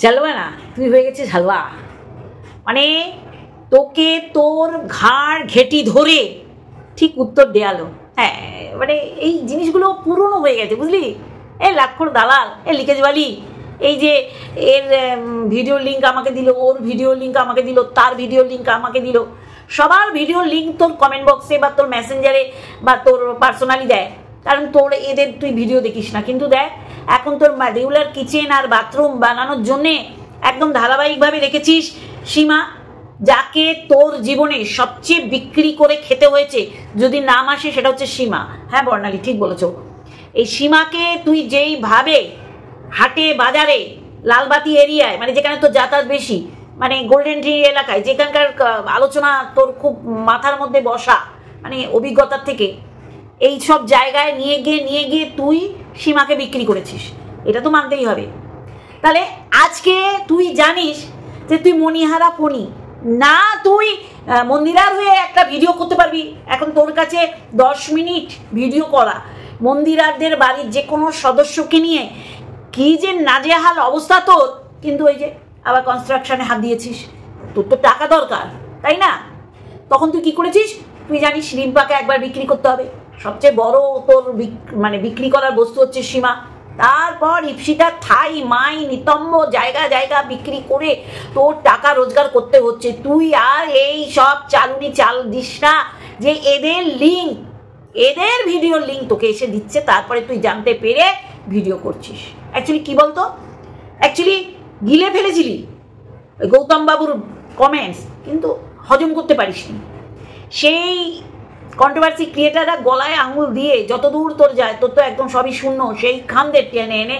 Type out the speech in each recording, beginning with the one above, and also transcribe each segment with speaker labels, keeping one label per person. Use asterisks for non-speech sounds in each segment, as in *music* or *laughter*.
Speaker 1: জালবা না তুই হয়ে গেছিস হালুয়া মানে তোকে তোর ঘাড় ঘেটি ধরে ঠিক উত্তর দেয়ালো হ্যাঁ মানে এই জিনিসগুলো পুরনো হয়ে গেছে, বুঝলি? এ লাক্ষর দালাল, এ লিকেজ বালি, এই যে এর ভিডিও লিঙ্ক আমাকে দিল, ওর ভিডিও লিঙ্ক আমাকে দিল, তার ভিডিও লিঙ্ক আমাকে দিল। সবার ভিডিও লিঙ্ক তোর কমেন্ট বক্সে বা তোর মেসেঞ্জারে বা তোর পার্সোনালি দেয়। কারণ তোর এদের তুই ভিডিও দেখিস না। কিন্তু দেখ এখন তোর রেগুলার কিচেন আর বাথরুম বানানোর জন্যে একদম ধারাবাহিকভাবে রেখেছিস। সীমা, যাকে তোর জীবনে সবচেয়ে বিক্রি করে খেতে হয়েছে যদি নাম আসে সেটা হচ্ছে সীমা। হ্যাঁ বর্ণালী, ঠিক বলেছ। এই সীমাকে তুই যেইভাবে হাটে, বাজারে, লালবাতি এরিয়ায় মানে যেখানে তোর যাতায়াত বেশি মানে গোল্ডেন ট্রি এলাকায়, যেখানকার আলোচনা তোর খুব মাথার মধ্যে বসা মানে অভিজ্ঞতার থেকে এই সব জায়গায় নিয়ে গিয়ে নিয়ে গিয়ে তুই সীমাকে বিক্রি করেছিস। এটা তো মানতেই হবে। তাহলে আজকে তুই জানিস যে তুই মণিহারা ফণি। না তুই মন্দিরার হয়ে একটা ভিডিও করতে পারবি। এখন তোর কাছে দশ মিনিট ভিডিও করা। মন্দিরারদের বাড়ির যে কোনো সদস্যকে নিয়ে কি যে নাজেহাল অবস্থা তোর। কিন্তু ওই যে আবার কনস্ট্রাকশনে হাত দিয়েছিস। তোর তো টাকা দরকার, তাই না? তখন তুই কি করেছিস? তুই জানিস রিম্পাকে একবার বিক্রি করতে হবে। সবচেয়ে বড় তোর মানে বিক্রি করার বস্তু হচ্ছে সীমা। তারপর ইপসিটা থাই মাই, নিতম্ব, জায়গা জায়গা বিক্রি করে তোর টাকা রোজগার করতে হচ্ছে। তুই আর এই সব চালুনি চাল দিস না যে এদের লিঙ্ক এদের ভিডিওর লিঙ্ক তোকে এসে দিচ্ছে, তারপরে তুই জানতে পেরে ভিডিও করছিস। অ্যাকচুয়ালি কি বলতো? অ্যাকচুয়ালি গিলে ফেলেছিলি। গৌতম বাবুর কমেন্টস কিন্তু হজম করতে পারিসনি। সেই কন্ট্রোভার্সি ক্রিয়েটাররা গলায় আঙুল দিয়ে যত দূর তোর যায়, তোর তো একদম সবই শূন্য। সেই খামদের টেনে এনে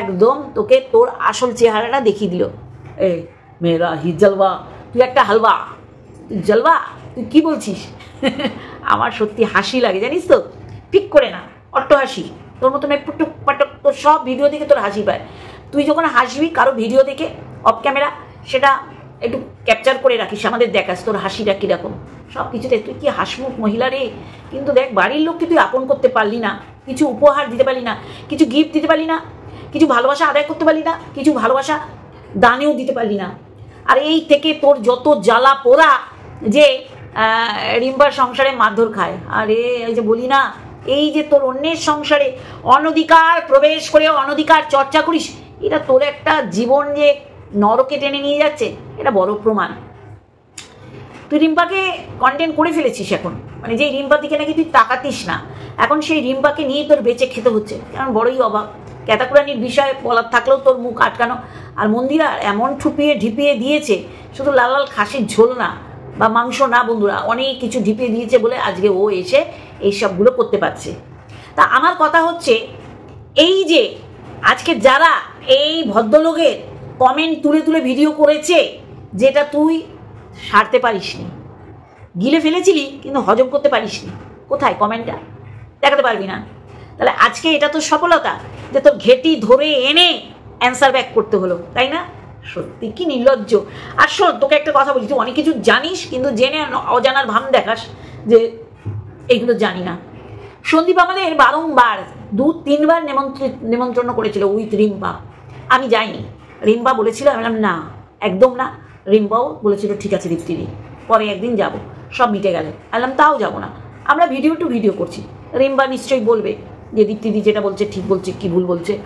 Speaker 1: একদম তোকে তোর আসল চেহারাটা দেখিয়ে দিল। এ মেয়েরা হিজলবা তুই একটা হালবা। জলবা? তুই কি বলছিস? *laughs* আমার সত্যি হাসি লাগে, জানিস তো? ঠিক করে না, অট্ট হাসি। তোর মতন পুটুক পাটক তোর সব ভিডিও দেখে তোর হাসি পায়। তুই যখন হাসবি কারও ভিডিও দেখে অফ ক্যামেরা সেটা একটু ক্যাপচার করে রাখিস, আমাদের দেখাস তোর হাসিটা কীরকম। সব কিছুতে, তুই কি হাসমুখ মহিলা রে? কিন্তু দেখ, বাড়ির লোককে তুই আপন করতে পারলি না। কিছু উপহার দিতে পারলি না, কিছু গিফট দিতে পারলি না, কিছু ভালোবাসা আদায় করতে পারলি না, কিছু ভালোবাসা দানেও দিতে পারলি না। আর এই থেকে তোর যত জ্বালা পোড়া যে রিম্বার সংসারে মারধর খায়। আরে, এই যে বলি না, এই যে তোর অন্যের সংসারে অনধিকার প্রবেশ করে অনধিকার চর্চা করিস, এটা তোর একটা জীবন যে নরকে টেনে নিয়ে যাচ্ছে, এটা বড় প্রমাণ। তুই রিম্পাকে কন্টেন্ট করে ফেলেছিস এখন। মানে যে রিম্পার দিকে নাকি তুই তাকাতিস না, এখন সেই রিম্পাকে নিয়ে তোর বেঁচে খেতে হচ্ছে। কারণ বড়ই অভাব ক্যাতাকুরানির বিষয়ে বলার থাকলেও তোর মুখ আটকানো। আর মন্দিরা এমন ঠুপিয়ে ঢিপিয়ে দিয়েছে, শুধু লাল লাল খাসির ঝোল না, বা মাংস না বন্ধুরা, অনেক কিছু ঢিপিয়ে দিয়েছে বলে আজকে ও এসে এই সবগুলো করতে পারছে। তা আমার কথা হচ্ছে, এই যে আজকে যারা এই ভদ্রলোকের কমেন্ট তুলে তুলে ভিডিও করেছে, যেটা তুই সারতে পারিসনি। গিলে ফেলেছিলি, কিন্তু হজম করতে পারিসনি। কোথায় কমেন্টটা? দেখাতে পারবি না। তাহলে আজকে এটা তো সফলতা, যে তোর ঘেটি ধরে এনে অ্যান্সার ব্যাক করতে হলো, তাই না? সত্যি কি নির্লজ্জ। আর শোন, তোকে একটা কথা বলি তুই অনেক কিছু জানিস, কিন্তু জেনে অজানার ভাম দেখাস যে এইগুলো জানি না। সন্দীপ আমাদের বারংবার দু, তিনবার নিমন্ত্রিত নিমন্ত্রণ করেছিল উইথ রিম্পা। আমি যাইনি। রিম্পা বলেছিল, আমি না, একদম না। রিম্পাও বলেছিল, ঠিক আছে দীপ্তিদি পরে একদিন যাব। সব মিটে গেলে। বললাম তাও যাব না। আমরা ভিডিও টু ভিডিও করছি। রিম্বা নিশ্চয়ই বলবে যে দীপ্তিদি যেটা বলছে, ঠিক বলছে, কি ভুল বলছে?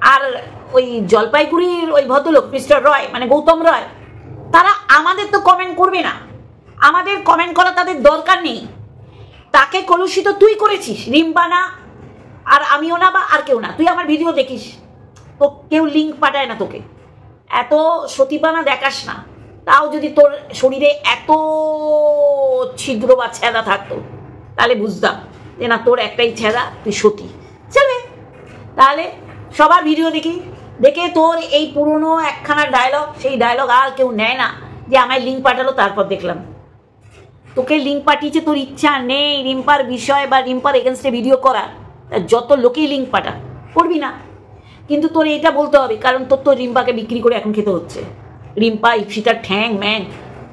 Speaker 1: আর ওই জলপাইগুড়ির ওই ভদ্রলোক, মিস্টার রয় মানে গৌতম রয়, তারা আমাদের তো কমেন্ট করবে না। আমাদের কমেন্ট করা তাদের দরকার নেই। তাকে কলুষিত তুই করেছিস, রিম্বা না, আর আমিও না বা আর কেউ না। তুই আমার ভিডিও দেখিস। তো কেউ লিঙ্ক পাঠায় না তোকে। এত সতীপানা দেখাস না। তাও যদি তোর শরীরে এত ছিদ্র বা ছেদা থাকতো, তাহলে বুঝতাম যে না, তোর একটাই ছেদা তুই সতী। চলবে। তাহলে সবার ভিডিও দেখি। দেখে তোর এই পুরনো একখানা ডায়লগ সেই ডায়লগ আর কেউ নেয় না যে আমায় লিঙ্ক পাঠালো, তারপর দেখলাম। তোকে লিঙ্ক পাঠিয়েছে, তোর ইচ্ছা নেই রিম্পার বিষয় বা রিম্পার এগেনস্টে ভিডিও করার। যত লোকেই লিঙ্ক পাঠা করবি না? কিন্তু তোর এইটা বলতে হবে, কারণ তোর তো রিম্পাকে বিক্রি করে এখন খেতে হচ্ছে। রিম্পা, ইপসিতার ঠ্যাং ম্যাং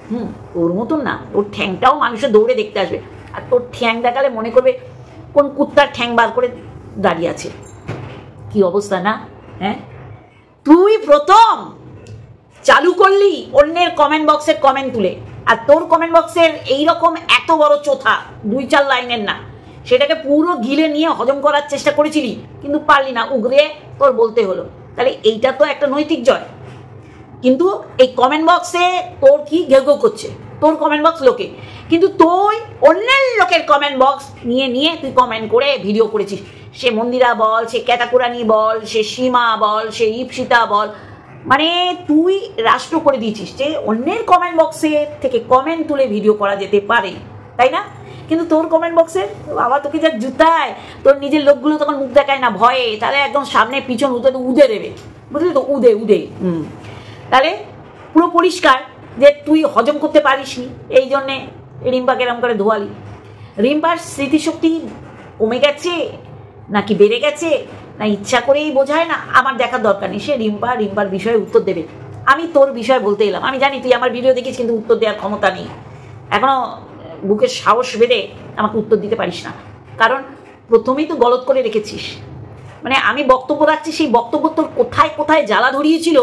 Speaker 1: হুম, ওর মতন না, ওর ঠ্যাংটাও মানুষের দৌড়ে দেখতে আসবে। আর তোর ঠ্যাং দেখালে মনে করবে কোন কুত্তার ঠ্যাং বার করে দাঁড়িয়ে আছে। কি অবস্থা না হ্যাঁ? তুই প্রথম চালু করলি অন্যের কমেন্ট বক্সের কমেন্ট তুলে। আর তোর কমেন্ট বক্সের এইরকম এত বড় চোথা, দুই চার লাইনের না। সেটাকে পুরো গিলে নিয়ে হজম করার চেষ্টা করেছিলি, কিন্তু পারলি না। উগরে তোর বলতে হলো। তাহলে এইটা তো একটা নৈতিক জয়। কিন্তু এই কমেন্ট বক্সে তোর কি ঘেউ করছে? তোর কমেন্ট বক্স লোকে। কিন্তু তুই অন্যের লোকের কমেন্ট বক্স নিয়ে নিয়ে তুই কমেন্ট করে ভিডিও করেছিস। সে মন্দিরা বল, সে ক্যাতাকুরানি বল, সে সীমা বল, সে ইপসিতা বল। মানে তুই রাষ্ট্র করে দিয়েছিস যে অন্যের কমেন্ট বক্সে থেকে কমেন্ট তুলে ভিডিও করা যেতে পারে। তাই না? কিন্তু তোর কমেন্ট বক্সে বাবা তোকে যা জুতায় তোর নিজের লোকগুলো তখন মুখ দেখায় না ভয়ে। তাহলে একদম সামনে পিছন উদে উদে দেবে। বুঝলি তো? উদে উদে। হুম। তাহলে পুরো পরিষ্কার যে তুই হজম করতে পারিসনি। এই জন্যে রিম্পাকে এরম করে ধোয়ালি। রিম্পার স্মৃতিশক্তি কমে গেছে? নাকি বেড়ে গেছে? না ইচ্ছা করেই বোঝায় না? আমার দেখার দরকার নেই। সে রিম্পা রিম্পার বিষয়ে উত্তর দেবে। আমি তোর বিষয় বলতে এলাম। আমি জানি তুই আমার ভিডিও দেখিস কিন্তু উত্তর দেওয়ার ক্ষমতা নেই। এখনও বুকের সাহস বেড়ে আমাকে উত্তর দিতে পারিস না। কারণ প্রথমেই তো গলত করে রেখেছিস। মানে আমি বক্তব্য রাখছি, সেই বক্তব্য তোর কোথায় কোথায় জ্বালা ধরিয়েছিল,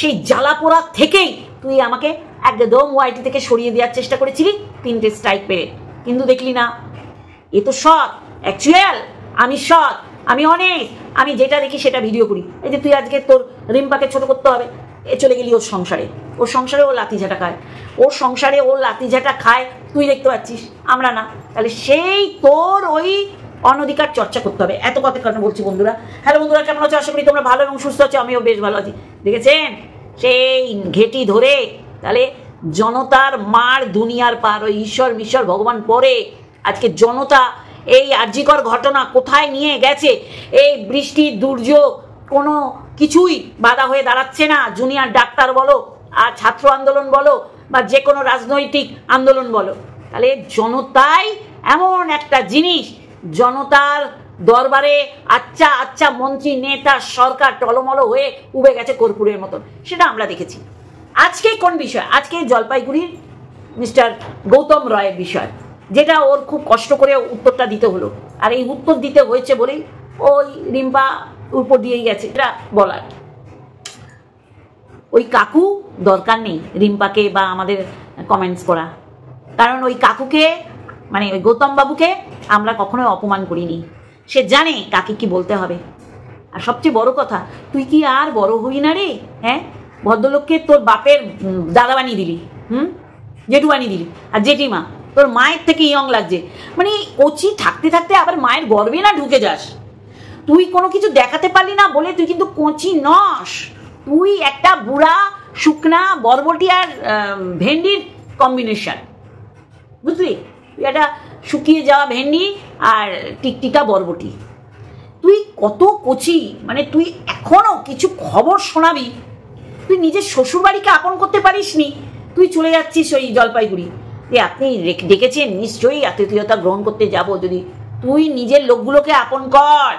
Speaker 1: সেই জ্বালা পোড়া থেকেই তুই আমাকে একদম ওয়াইটি থেকে সরিয়ে দেওয়ার চেষ্টা করেছিলি, তিনটে স্ট্রাইক পেয়ে। কিন্তু দেখলি না। এ তো সৎ অ্যাকচুয়াল আমি সৎ, আমি অনেক আমি যেটা দেখি সেটা ভিডিও করি। এই যে তুই আজকে তোর রিম্পাকে ছোট করতে হবে চলে গেলি ওর সংসারে। ওর সংসারে ও লাথি ঝাঁটা খায়। ওর সংসারে ও লাথি ঝাঁটা খায়। তুই দেখতে পাচ্ছিস, আমরা না। তাহলে সেই তোর ওই অনধিকার চর্চা করতে হবে। এত কথা কারণে বলছি বন্ধুরা? হ্যালো বন্ধুরা, কেমন আছো? আশা করি তোমরা ভালো এবং সুস্থ আছো, আমিও বেশ ভালো আছি। দেখেছেন? সেই ঘেটি ধরে তাহলে জনতার মার দুনিয়ার পার, ওই ঈশ্বর মিশ্বর ভগবান পরে আজকে জনতা এই আর্যিকর ঘটনা কোথায় নিয়ে গেছে? এই বৃষ্টির দুর্যোগ কোনো কিছুই বাধা হয়ে দাঁড়াচ্ছে না। জুনিয়র ডাক্তার বলো, আর ছাত্র আন্দোলন বলো, বা যে কোনো রাজনৈতিক আন্দোলন বলো। তাহলে জনতাই এমন একটা জিনিস। জনতার দরবারে আচ্ছা আচ্ছা মন্ত্রী, নেতা, সরকার টলমল হয়ে উবে গেছে কর্পূরের মতন। সেটা আমরা দেখেছি। আজকে কোন বিষয়? আজকে জলপাইগুড়ির মিস্টার গৌতম রয়ের বিষয়, যেটা ওর খুব কষ্ট করে উত্তরটা দিতে হলো। আর এই উত্তর দিতে হয়েছে বলেই ওই রিম্পা উপর দিয়েই গেছে। এটা বলার। ওই কাকু দরকার নেই রিম্পাকে বা আমাদের কমেন্টস করা। কারণ ওই কাকুকে মানে ওই গৌতম বাবুকে আমরা কখনোই অপমান করিনি। সে জানে কাকে কি বলতে হবে। আর সবচেয়ে বড় কথা, তুই কি আর বড় হবি না রে? হ্যাঁ? ভদ্রলোককে তোর বাপের দাদা বানিয়ে দিলি, হুম? জেঠু বানিয়ে দিলি। আর জেঠিমা, তোর মায়ের থেকে ইয়ং লাগছে। মানে কচি থাকতে থাকতে আবার মায়ের গর্বে না ঢুকে যাস। তুই কোনো কিছু দেখাতে পারলি না বলে তুই কিন্তু কচি নস। তুই একটা বুড়া, শুকনা, বরবটি আর ভেন্ডির কম্বিনেশন বুঝলি? তুই একটা শুকিয়ে যাওয়া ভেন্ডি আর টিকটিকা বরবটি। তুই কত কচি মানে তুই এখনও কিছু খবর শোনাবি? তুই নিজের শ্বশুরবাড়িকে আপন করতে পারিসনি। তুই চলে যাচ্ছিস ওই জলপাইগুড়ি। যে আপনি ডেকেছেন? নিশ্চয়ই আতিথেয়তা গ্রহণ করতে যাব যদি। তুই নিজের লোকগুলোকে আপন কর।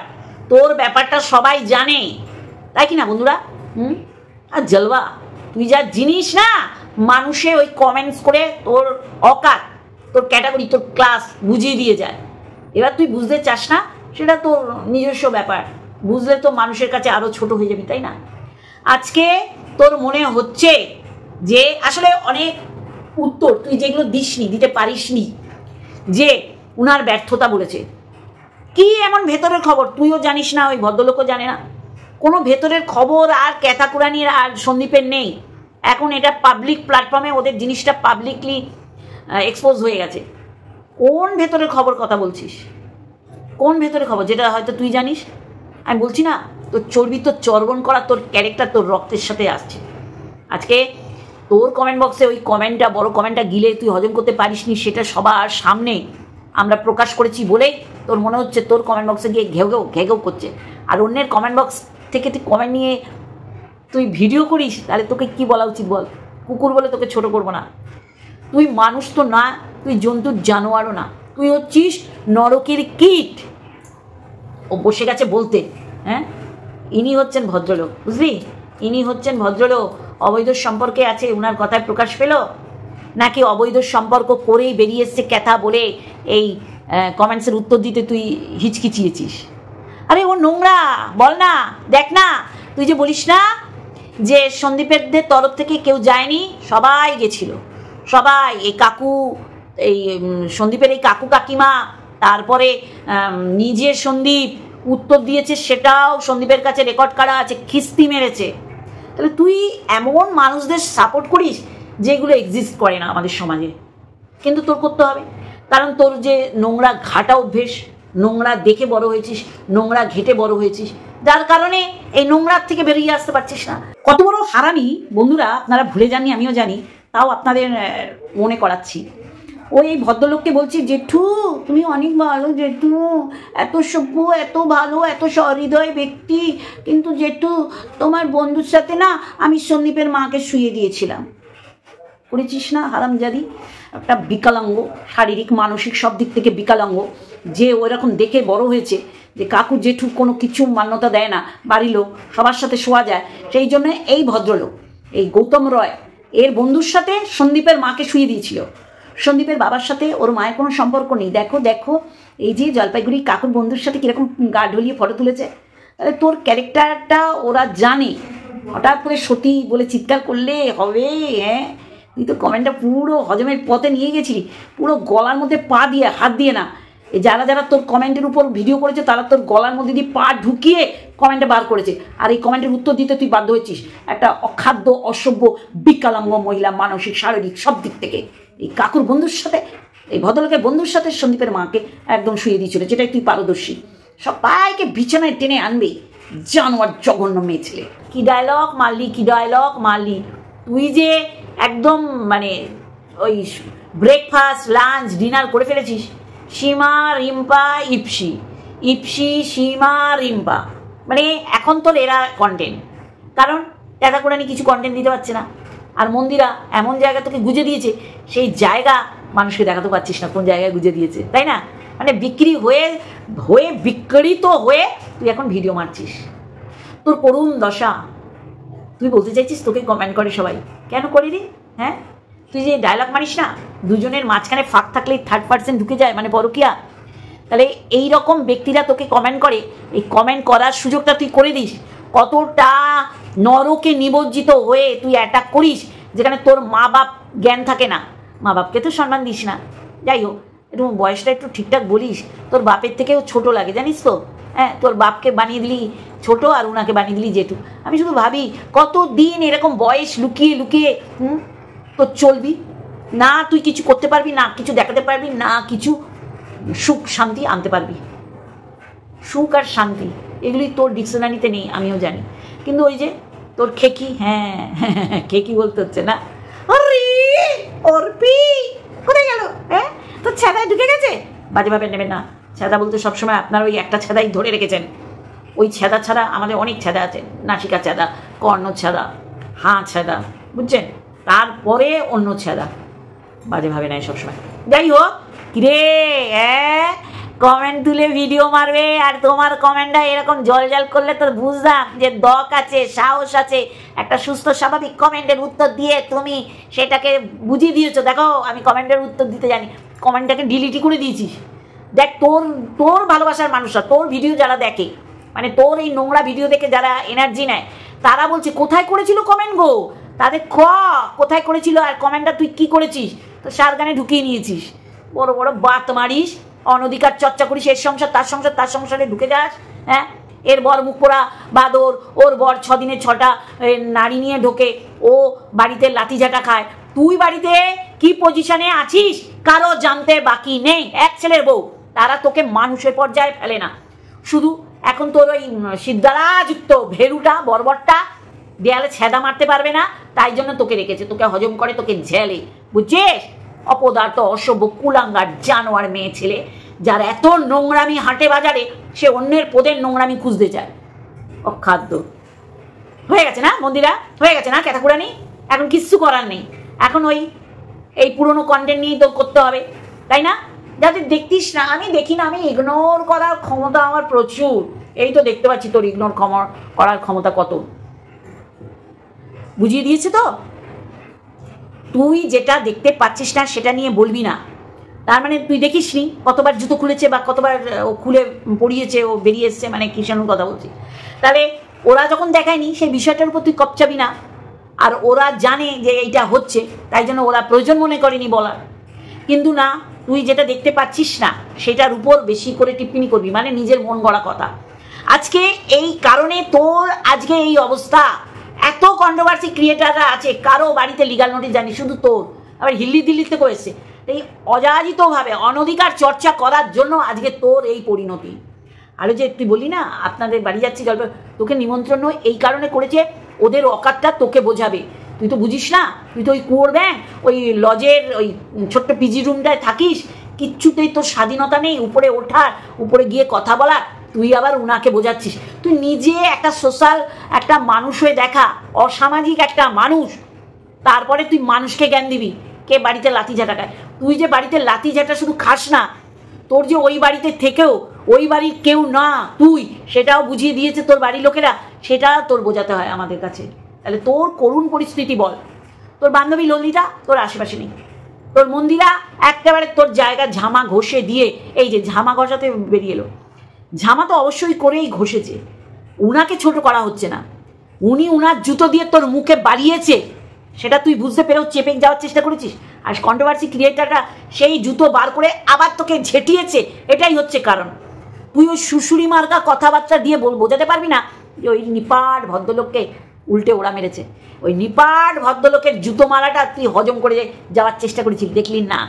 Speaker 1: তোর ব্যাপারটা সবাই জানে। তাই কি না বন্ধুরা? হুম? আর জলবা, তুই যা জিনিস না, মানুষে ওই কমেন্টস করে তোর অকাত তোর ক্যাটাগরি তোর ক্লাস বুঝিয়ে দিয়ে যায়। এবার তুই বুঝতে চাস না, সেটা তোর নিজস্ব ব্যাপার। বুঝলে তো মানুষের কাছে আরও ছোট হয়ে যাবি, তাই না? আজকে তোর মনে হচ্ছে যে, আসলে অনেক উত্তর তুই যেগুলো দিসনি, দিতে পারিসনি, যে উনার ব্যর্থতা বলেছে। কি এমন ভেতরের খবর? তুইও জানিস না, ওই ভদ্রলোকও জানে না। কোনো ভেতরের খবর আর ক্যাতাকুরানির আর সন্দীপের নেই। এখন এটা পাবলিক প্ল্যাটফর্মে ওদের জিনিসটা পাবলিকলি এক্সপোজ হয়ে গেছে। কোন ভেতরের খবর কথা বলছিস? কোন ভেতরের খবর? যেটা হয়তো তুই জানিস। আমি বলছি না, তোর চর্বি তোর চর্বণ করা, তোর ক্যারেক্টার তোর রক্তের সাথে আসছে। আজকে তোর কমেন্ট বক্সে ওই কমেন্টটা বড় কমেন্টটা গিলে তুই হজম করতে পারিসনি, সেটা সবার সামনে আমরা প্রকাশ করেছি বলেই তোর মনে হচ্ছে, তোর কমেন্ট বক্সে গিয়ে ঘেউ ঘেউ ঘে ঘেউ করছে। আর অন্যের কমেন্ট বক্স থেকে তুই কমেন্ট নিয়ে তুই ভিডিও করিস, তাহলে তোকে কি বলা উচিত বল? কুকুর বলে তোকে ছোট করব না। তুই মানুষ তো না, তুই জন্তুর জানোয়ারও না। তুই হচ্ছিস নরকের কীট। ও বসে গেছে বলতে হ্যাঁ? ইনি হচ্ছেন ভদ্রলোক, বুঝলি? ইনি হচ্ছেন ভদ্রলোক, অবৈধ সম্পর্কে আছে ওনার কথায় প্রকাশ পেল। নাকি অবৈধ সম্পর্ক করেই বেরিয়ে এসছে ক্যাথা বলে এই কমেন্টসের উত্তর দিতে তুই হিচকিচিয়েছিস। আরে ও নোংরা, বল না, দেখ না, তুই যে বলিস না যে সন্দীপেরদের তরফ থেকে কেউ যায়নি, সবাই গেছিল। সবাই, এই কাকু, এই সন্দীপের এই কাকু কাকিমা, তারপরে নিজে সন্দীপ উত্তর দিয়েছে, সেটাও সন্দীপের কাছে রেকর্ড করা আছে, খিস্তি মেরেছে। তাহলে তুই এমন মানুষদের সাপোর্ট করিস যেগুলো এক্সিস্ট করে না আমাদের সমাজে। কিন্তু তোর করতে হবে। কারণ তোর যে নোংরা ঘাটা অভ্যেস, নোংরা দেখে বড় হয়েছিস, নোংরা ঘেটে বড় হয়েছিস, যার কারণে এই নোংরার থেকে বেরিয়ে আসতে পারছিস না। কত বড় হারামি, বন্ধুরা, আপনারা ভুলে যাননি, আমিও জানি, তাও আপনাদের মনে করাচ্ছি। ওই এই ভদ্রলোককে বলছি, জেঠু, তুমি অনেক ভালো, জেঠু। এত সভ্য, এত ভালো, এত সহৃদয় ব্যক্তি। কিন্তু জেঠু, তোমার বন্ধুর সাথে না আমি সন্দীপের মাকে শুয়ে দিয়েছিলাম। করেছিস না? হারামজাদি একটা বিকলাঙ্গ, শারীরিক, মানসিক সব দিক থেকে বিকলাঙ্গ, যে ওরকম দেখে বড় হয়েছে যে কাকু জেঠু কোনো কিছু মান্যতা দেয় না, বাড়ির লোক, সবার সাথে শোয়া যায়, সেই জন্য এই ভদ্রলোক, এই গৌতম রয়, এর বন্ধুর সাথে সন্দীপের মাকে শুয়ে দিয়েছিল। সন্দীপের বাবার সাথে ওর মায়ের কোনো সম্পর্ক নেই। দেখো দেখো, এই যে জলপাইগুড়ি কাকুর বন্ধুর সাথে কীরকম গা ঢলিয়ে ফটো তুলেছে, তাহলে তোর ক্যারেক্টারটা ওরা জানে। হঠাৎ করে সতী বলে চিৎকার করলে হবে হ্যাঁ? তুই তো কমেন্টটা পুরো হজমের পথে নিয়ে গেছিলি। পুরো গলার মধ্যে পা দিয়ে, হাত দিয়ে না। এই যারা যারা তোর কমেন্টের উপর ভিডিও করেছে, তারা তোর গলার মধ্যে দিয়ে পা ঢুকিয়ে কমেন্টে বার করেছে। আর এই কমেন্টের উত্তর দিতে তুই বাধ্য হয়েছিস একটা অখাদ্য, অসভ্য, বিকলাঙ্গ মহিলা, মানসিক, শারীরিক সব দিক থেকে। এই কাকুর বন্ধুর সাথে, এই ভদ্রলোকের বন্ধুর সাথে সন্দীপের মাকে একদম শুয়ে দিয়েছিল, যেটাই তুই পারদর্শী। সবাইকে বিছানায় টেনে আনবে, জানোয়ার জঘন্য মেয়ে ছেলে। কি ডায়লগ মারলি, কি ডায়লগ মারলি? তুই যে একদম মানে ওই ব্রেকফাস্ট লাঞ্চ ডিনার করে ফেলেছিস। সীমা, রিম্পা, ইপসি। ইপসি, সীমা, রিম্পা। মানে এখন তোর এরা কন্টেন্ট কারণ টাকা করে কিছু কন্টেন্ট দিতে পারছে না। আর মন্দিরা এমন জায়গা তোকে গুজে দিয়েছে, সেই জায়গা মানুষকে দেখাতে পারছিস না কোন জায়গায় গুজে দিয়েছে, তাই না? মানে বিক্রি হয়ে হয়ে বিক্রিত হয়ে তুই এখন ভিডিও মারছিস। তোর করুণ দশা। তুই বলতে চাইছিস তোকে কমেন্ট করে সবাই। কেন করি রে হ্যাঁ? তুই যে ডায়লগ মারিস না, দুজনের মাঝখানে ফাঁক থাকলেই থার্ড পার্সেন্ট ঢুকে যায় মানে পরকিয়া তাহলে এই রকম ব্যক্তিরা তোকে কমেন্ট করে, এই কমেন্ট করার সুযোগটা তুই করে দিস। কতটা নরকে নিমজ্জিত হয়ে তুই অ্যাটাক করিস, যেখানে তোর মা বাপ জ্ঞান থাকে না। মা বাপকে তো সম্মান দিস না। যাই হোক একটু বয়সটা একটু ঠিকঠাক বলিস, তোর বাপের থেকেও ছোট লাগে, জানিস তো? হ্যাঁ তোর বাপকে বানিয়ে দিলি ছোট আর ওনাকে বানিয়ে দিলি জেঠু। আমি শুধু ভাবি কত দিন এরকম বয়স লুকিয়ে লুকিয়ে, হুম, তোর চলবি? না তুই কিছু করতে পারবি, না কিছু দেখাতে পারবি, না কিছু সুখ শান্তি আনতে পারবি। সুখ আর শান্তি এগুলি তোর ডিকশনারিতে নেই, আমিও জানি। কিন্তু ওই যে তোর খেকি হ্যাঁ *laughs* খেকি বলতে হচ্ছে না। আরে, অর্পি কোথায় গেল হ্যাঁ তোর ছেদায় ঢুকে গেছে? বাজে ভাবে নেবেন না। ছেদা বলতে সবসময় আপনার ওই একটা ছেদাই ধরে রেখেছেন। ওই ছেদা ছাড়া আমাদের অনেক ছেদা আছে। নাসিকা ছেদা কর্ণ ছেদা হাঁ ছেদা বুঝছেন? তারপরে অন্য ছেদা বাজে ভাবে নেয় সবসময়। যাই হোক, কিরে কমেন্ট তুলে ভিডিও মারবে আর তোমার কমেন্টটা এরকম জল জল করলে তো বুঝলাম যে দক আছে, সাহস আছে। একটা সুস্থ, স্বাভাবিক কমেন্টের উত্তর দিয়ে তুমি সেটাকে বুঝিয়ে দিয়েছ। দেখো, আমি কমেন্টের উত্তর দিতে জানি। কমেন্টটাকে ডিলিটই করে দিয়েছিস। দেখ, তোর তোর ভালোবাসার মানুষরা, তোর ভিডিও যারা দেখে মানে তোর এই নোংরা ভিডিও দেখে যারা এনার্জি নেয়, তারা বলছে, কোথায় করেছিল কমেন্ট গো? তাদের খ, কোথায় করেছিল আর কমেন্টটা তুই কি করেছিস? তো সার গানে ঢুকিয়ে নিয়েছিস। বড় বড় বাত মারিস, অনধিকার চর্চা করিস, এর সংসার, তার সংসার, তার সংসারে ঢুকে যাস হ্যাঁ? এর বর মুখ পোড়া বাদর, ওর বর ছদিনে ছটা নারী নিয়ে ঢোকে, ও বাড়িতে লাঠি ঝাঁটা খায়। তুই বাড়িতে কি পজিশনে আছিস? কারও জানতে বাকি নেই। এক ছেলের বউ, তারা তোকে মানুষের পর্যায়ে ফেলে না। শুধু এখন তোর ওই সিদ্ধারাযুক্ত ভেরুটা বর্বরটা দেয়ালে ছেদা মারতে পারবে না, তাই জন্য তোকে রেখেছে। তোকে হজম করে, তোকে ঝেলে বুঝছিস? অপদার্থ, অসভ্য, কুলাঙ্গার, জানোয়ার মেয়ে ছেলে, যার এত নোংরামি হাটে বাজারে, সে অন্যের পদের নোংরামি খুঁজতে চায়। অখাদ্য। হয়ে গেছে না, মন্দিরা? হয়ে গেছে না, ক্যাথাকুরানি? এখন কিচ্ছু করার নেই। এখন ওই এই পুরনো কন্টেন্ট নিয়েই তোর করতে হবে, তাই না? যাতে দেখতিস না, আমি দেখি না, আমি ইগনোর করার ক্ষমতা আমার প্রচুর। এই তো দেখতে পাচ্ছি তোর ইগনোর করার ক্ষমতা কত। বুঝিয়ে দিয়েছে তো? তুই যেটা দেখতে পাচ্ছিস না, সেটা নিয়ে বলবি না। তার মানে তুই দেখিস নি, কতবার জুতো খুলেছে বা কতবার ও খুলে পড়িয়েছে, ও বেরিয়ে এসছে মানে কিষাণুর কথা বলছি। তাহলে ওরা যখন দেখায়নি, সেই বিষয়টার উপর তুই কপচাবি না। আর ওরা জানে যে এইটা হচ্ছে, তাই জন্য ওরা প্রয়োজন মনে করেনি বলার। কিন্তু না, তুই যেটা দেখতে পাচ্ছিস না, সেটার উপর বেশি করে টিপ্পনি করবি মানে নিজের মন গড়া কথা। আজকে এই কারণে তোর আজকে এই অবস্থা। এত কন্ট্রোভার্সি ক্রিয়েটাররা আছে, কারও বাড়িতে লিগাল নোটিস জানি শুধু তোর। আবার হিল্লি দিল্লিতে করেছে এই অযাচিতভাবে অনধিকার চর্চা করার জন্য আজকে তোর এই পরিণতি। আরও যে তুই বলি না, আপনাদের বাড়ি যাচ্ছি জল্প তোকে নিমন্ত্রণ এই কারণে করেছে ওদের অকাতটা তোকে বোঝাবে। তুই তো বুঝিস না? তুই তো ওই কুয়োর ব্যাং ওই লজের, ওই ছোট্ট পিজি রুমটায় থাকিস। কিচ্ছুতেই তোর স্বাধীনতা নেই, উপরে ওঠার, উপরে গিয়ে কথা বলার। তুই আবার উনাকে বোঝাচ্ছিস। তুই নিজে একটা সোশ্যাল, একটা মানুষ হয়ে দেখা, অসামাজিক একটা মানুষ। তারপরে তুই মানুষকে জ্ঞান দিবি, কে বাড়িতে লাথি ঝাঁটা খায়। তুই যে বাড়িতে লাথি ঝাঁটা শুধু খাস না তোর যে ওই বাড়িতে থেকেও ওই বাড়ির কেউ না, তুই, সেটাও বুঝিয়ে দিয়েছে তোর বাড়ির লোকেরা, সেটা তোর বোঝাতে হয় আমাদের কাছে। তাহলে তোর করুণ পরিস্থিতি বল। তোর বান্ধবী ললিতা, তোর আশেপাশে নেই। তোর মন্দিরা একেবারে তোর জায়গা ঝামা ঘষে দিয়ে এই যে ঝামা ঘষাতে বেরিয়ে এলো। ঝামা তো অবশ্যই করেই ঘষেছে। উনাকে ছোট করা হচ্ছে না। উনি উনার জুতো দিয়ে তোর মুখে বাড়িয়েছে, সেটা তুই বুঝতে পেরেও চেপে যাওয়ার চেষ্টা করেছিস? আর কন্ট্রোভার্সি ক্রিয়েটাররা সেই জুতো বার করে আবার তোকে ঝেঁটিয়েছে, এটাই হচ্ছে কারণ। তুই ওই শুশুরি মার্কা কথাবার্তা দিয়ে বল বোঝাতে পারবি না যে ওই নিপাট ভদ্রলোককে উল্টে ওড়া মেরেছে। ওই নিপাট ভদ্রলোকের জুতো মারাটা তুই হজম করে যাওয়ার চেষ্টা করেছিস দেখলি না?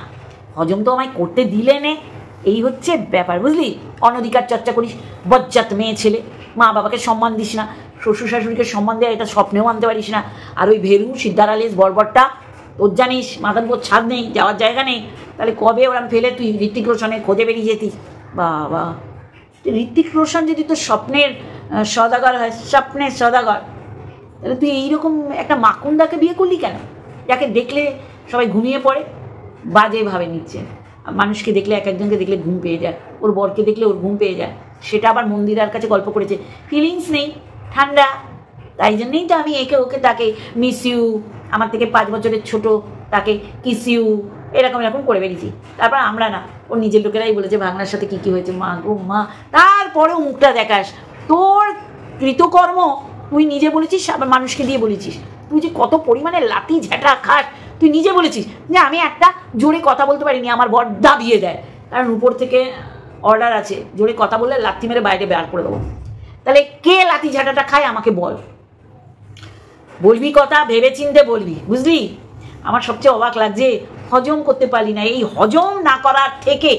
Speaker 1: হজম তো আমায় করতে দিলে নে। এই হচ্ছে ব্যাপার, বুঝলি? অনধিকার চর্চা করিস, বজ্জাত মেয়ে ছেলে। মা বাবাকে সম্মান দিস না, শ্বশুর শাশুড়িকে সম্মান দেয় এটা স্বপ্নেও আনতে পারিস না। আর ওই ভেরু সিদ্ধার আলিস বরবরটা তোর জানিস মাথার উপর ছাদ নেই, যাওয়ার জায়গা নেই, তাহলে কবে ওরম ফেলে তুই ঋত্বিক রোশনের খোঁজে বেরিয়ে যেতিস? বাবা। ঋত্বিক রোশন যদি তোর স্বপ্নের সদাগর হয়, স্বপ্নের সদাগর, তাহলে তুই এইরকম একটা মাকুন্দাকে বিয়ে করলি কেন? যাকে দেখলে সবাই ঘুমিয়ে পড়ে বাজেভাবে নিচ্ছে। মানুষকে দেখলে এক একজনকে দেখলে ঘুম পেয়ে যায়, ওর বরকে দেখলে ওর ঘুম পেয়ে যায়। সেটা আবার মন্দিরার কাছে গল্প করেছে। ফিলিংস নেই, ঠান্ডা। তাই জন্যেই তো আমি একে ওকে তাকে মিস ইউ আমার থেকে পাঁচ বছরের ছোট, তাকে কিসিউ, এরকম এরকম করে বেরিয়েছি। তারপর আমরা না ওর নিজের লোকেরাই বলেছে ভাঙনার সাথে কী কী হয়েছে, মা গো, মা। তারপরেও মুখটা দেখাস, তোর কৃতকর্ম তুই নিজে বলেছিস, আবার মানুষকে দিয়ে বলেছিস। তুই যে কত পরিমাণে লাঠি ঝ্যাটা খাস, তুই নিজে বলেছিস যে আমি একটা জোরে কথা বলতে পারিনি, আমার বর দাবিয়ে দেয়। কারণ উপর থেকে অর্ডার আছে, জোরে কথা বললে লাথি মেরে বাইরে বের করে দেবো। তাহলে কে লাঠি ঝাঁটাটা খায় আমাকে বল। বলবি কথা ভেবে চিনতে বলবি, বুঝলি? আমার সবচেয়ে অবাক লাগছে, হজম করতে পারলি না, এই হজম না করার থেকে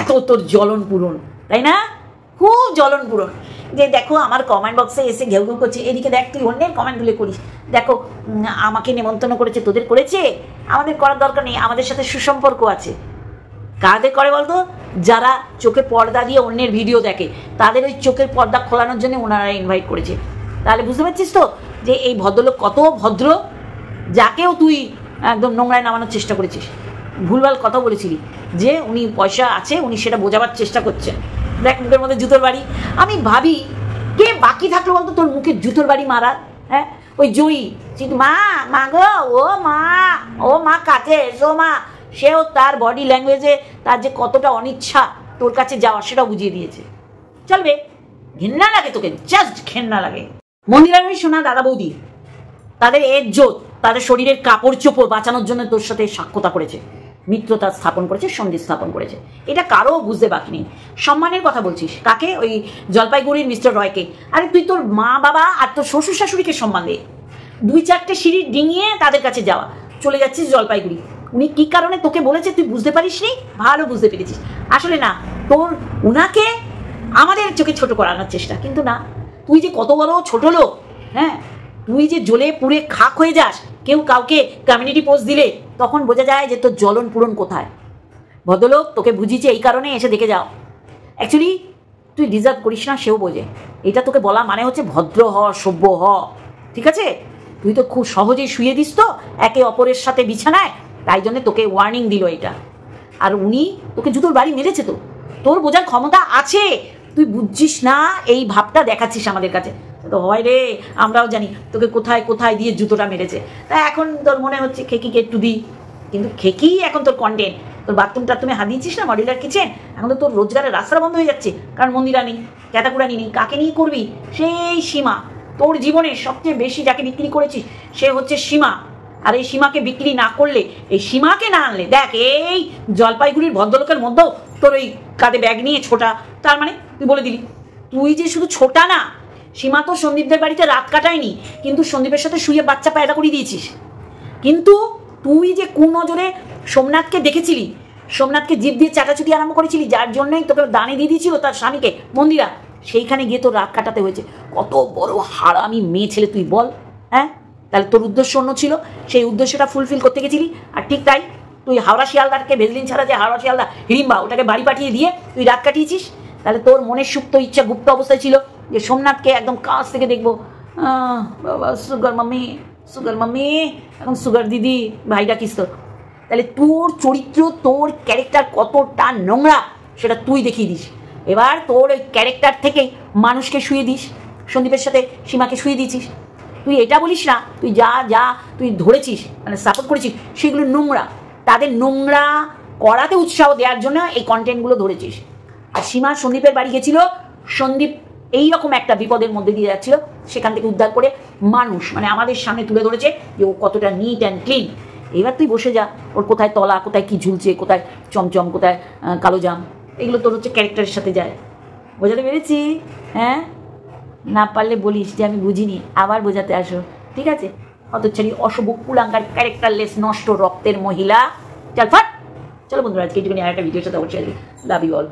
Speaker 1: এত তোর জ্বলন পূরণ, তাই না? খুব জ্বলন পূরণ। যে দেখো, আমার কমেন্ট বক্সে এসে ঘেউ ঘেউ করছে, এদিকে দেখ, তুই অন্যের কমেন্টগুলো করিস। দেখো আমাকে নেমন্তন্ন করেছে, তোদের করেছে? আমাদের করার দরকার নেই, আমাদের সাথে সুসম্পর্ক আছে। কাদের করে বলতো? যারা চোখে পর্দা দিয়ে অন্যের ভিডিও দেখে, তাদের ওই চোখের পর্দা খোলানোর জন্য ওনারা ইনভাইট করেছে। তাহলে বুঝতে পারছিস তো? যে এই ভদ্রলোক কত ভদ্র, যাকেও তুই একদম নোংরায় নামানোর চেষ্টা করেছিস। ভুলভাল কথা বলেছিলি যে উনি পয়সা আছে, উনি সেটা বোঝাবার চেষ্টা করছেন। দেখ, মুখের মধ্যে জুতোর বাড়ি। আমি ভাবি, কে বাকি থাকল বলতো তোর মুখে জুতোর বাড়ি মারার? হ্যাঁ? ওই জয়ী। মা মা গো, ও মা ও মা কাছে এসো মা। সেও তার বডি ল্যাঙ্গুয়েজে তার যে কতটা অনিচ্ছা তোর কাছে যাওয়া সেটা বুঝিয়ে দিয়েছে। চলবে। ঘেন্না লাগে তোকে জাস্ট ঘেন্না লাগে। মন্দিরামী শোনা দাদা বৌদি, তাদের এর জোত, তাদের শরীরের কাপড় চোপড় বাঁচানোর জন্য তোর সাথে সাক্ষ্যতা করেছে, মিত্রতা স্থাপন করেছে, সন্ধি স্থাপন করেছে। এটা কারও বুঝতে বাকি নেই। সম্মানের কথা বলছিস, কাকে? ওই জলপাইগুড়ির মিস্টার রয়কে। আরে তুই তোর মা, বাবা আর তোর শ্বশুর শাশুড়িকে সম্মান দে। দুই চারটে সিঁড়ি ডিঙিয়ে তাদের কাছে যাওয়া। চলে যাচ্ছিস জলপাইগুড়ি। উনি কি কারণে তোকে বলেছে তুই বুঝতে পারিস নি ভালো বুঝতে পেরেছিস। আসলে না, তোর উনাকে আমাদের চোখে ছোট করানোর চেষ্টা, কিন্তু না। তুই যে কত বড় ছোট লোক হ্যাঁ? তুই যে জ্বলে পুড়ে খাক হয়ে যাস, কেউ কাউকে কমিউনিটি পোস্ট দিলে, তখন বোঝা যায় যে তোর জ্বলন পূরণ কোথায়। ভদ্রলোক, তোকে বুঝিয়েছে এই কারণে এসে দেখে যাও। অ্যাকচুয়ালি তুই ডিজার্ভ করিস না, সেও বোঝে। এটা তোকে বলা মানে হচ্ছে ভদ্র হ, সভ্য হ। ঠিক আছে? তুই তো খুব সহজেই শুয়ে দিস তো, একে অপরের সাথে বিছানায়। তাই জন্য তোকে ওয়ার্নিং দিল এটা। আর উনি তোকে জুতোর বাড়ি মেরেছে তো। তোর বোঝার ক্ষমতা আছে। তুই বুঝছিস না? এই ভাবটা দেখাচ্ছিস আমাদের কাছে। তো হয় রে, আমরাও জানি, তোকে কোথায় কোথায় দিয়ে জুতোটা মেরেছে। তা এখন তোর মনে হচ্ছে খেকিকে একটু দিই। কিন্তু খেকি এখন তোর কন্টেন্ট তোর বাথরুমটা তুমি হাতিয়েছিস না, মডিউলার কিচেন এখন তো তোর রোজগারের রাস্তা বন্ধ হয়ে যাচ্ছে। কারণ মন্দিরা নেই ক্যাতাকুড়ানি নেই কাকে নিয়ে করবি? সেই সীমা। তোর জীবনে সবচেয়ে বেশি যাকে বিক্রি করেছিস, সে হচ্ছে সীমা। আর এই সীমাকে বিক্রি না করলে, এই সীমাকে না আনলে, দেখ, এই জলপাইগুড়ির ভদ্রলোকের মধ্যেও তোর ওই কাঁধে ব্যাগ নিয়ে ছোটা, তার মানে তুই বলে দিলি। তুই যে শুধু ছোটা না, সীমা তো সন্দীপদের বাড়িতে রাত কাটায়নি, কিন্তু সন্দীপের সাথে শুয়ে বাচ্চা পায়দা করিয়ে দিয়েছিস। কিন্তু তুই যে কোন নজরে সোমনাথকে দেখেছিলি, সোমনাথকে জীব দিয়ে চাটাচুটি আরম্ভ করেছিলি, যার জন্যই তোকে দানে দিয়ে দিয়েছিল তার স্বামীকে, মন্দিরা, সেইখানে গিয়ে তোর রাত কাটাতে হয়েছে। কত বড় হারামি মেয়ে ছেলে তুই বল হ্যাঁ? তাহলে তোর উদ্দেশ্য অন্য ছিল, সেই উদ্দেশ্যটা ফুলফিল করতে গেছিলি, আর ঠিক তাই তুই হাওড়া শিয়ালদারকে ভেজলিন ছাড়া যে হাওড়া শিয়ালদা হিড়িম্বা, ওটাকে বাড়ি পাঠিয়ে দিয়ে তুই রাত কাটিয়েছিস? তাহলে তোর মনের সুপ্ত ইচ্ছা, গুপ্ত অবস্থায় ছিল যে সোমনাথকে একদম কাছ থেকে দেখব। বাবা, সুগার মাম্মি সুগার মাম্মি, এখন সুগার দিদি ভাই ডাকিস তো তাহলে তোর চরিত্র, তোর ক্যারেক্টার কতটা নোংরা, সেটা তুই দেখিয়ে দিস। এবার তোর ওই ক্যারেক্টার থেকেই মানুষকে শুয়ে দিস, সন্দীপের সাথে সীমাকে শুয়ে দিয়েছিস। তুই এটা বলিস না, তুই যা যা তুই ধরেছিস মানে সাপোর্ট করেছিস, সেগুলো নোংরা। তাদের নোংরা করাতে উৎসাহ দেওয়ার জন্য এই কন্টেন্টগুলো ধরেছিস। আর সীমা সন্দীপের বাড়ি গেছিল, সন্দীপ এই রকম একটা বিপদের মধ্যে দিয়ে যাচ্ছিল, সেখান থেকে উদ্ধার করে মানুষ মানে আমাদের সামনে তুলে ধরেছে যে ও কতটা নিট অ্যান্ড ক্লিন এবার তুই বসে যা, ওর কোথায় তলা, কোথায় কি ঝুলছে, কোথায় চমচম, কোথায় কালো জাম, এগুলো তোর হচ্ছে ক্যারেক্টারের সাথে যায়। বোঝাতে পেরেছি? হ্যাঁ? না পারলে বলিস যে আমি বুঝিনি, আবার বোঝাতে আসো, ঠিক আছে? অতচ্ছাড়ি অশুভ কুলাঙ্কার ক্যারেক্টারলেস নষ্ট রক্তের মহিলা। চল, ফাট! চলো বন্ধুরা, আজকে একটুখানি আর একটা ভিডিওর সাথে অবশ্যই লাভ ইউ অল